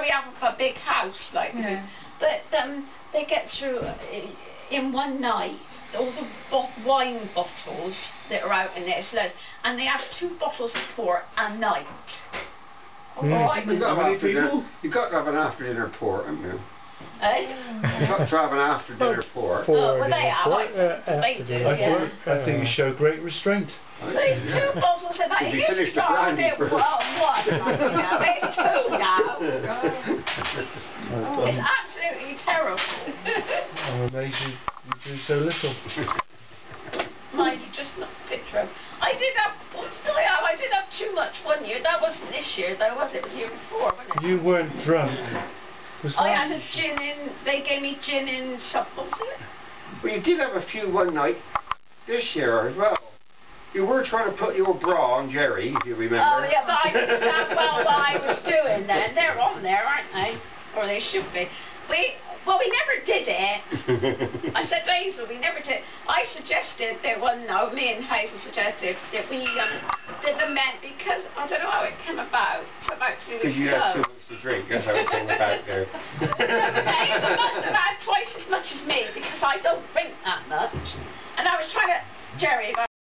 so we have a big house, like. Yeah. But um, they get through uh, in one night all the bo- wine bottles that are out in there, so loads, and they have two bottles of port a night. Mm. All right, You've got, to have dinner, you've got to have an after dinner port, haven't you? eh? You've got to have an after dinner port. Four Oh, well, they have, port, I- uh, they after do, dinner I, yeah. port. I think you show great restraint. These two bottles of that. Did It you used finish to the start brandy at first? well, one. like, you know, There's two now. I, It's um, absolutely terrible. I'm amazed you, you do so little. Mind you, just not a picture. I did have. What did I have? I did have too much one year. That wasn't this year, though, was it? It was the year before, wasn't it? You weren't drunk. Was I had a gin in. They gave me gin in. Some, what was it? Well, you did have a few one night this year as well. You were trying to put your bra on Jerry, if you remember. Oh yeah, but I didn't know well what I was doing then. They're on there, aren't they? Or they should be. We well, we never did it. I said Hazel, we never did. I suggested that one no, me and Hazel suggested that we um, did the men because I don't know how it came about. About two Because weeks you had too much to drink, that's how it came about there. Hazel must have had twice as much as me because I don't drink that much. And I was trying to, Jerry,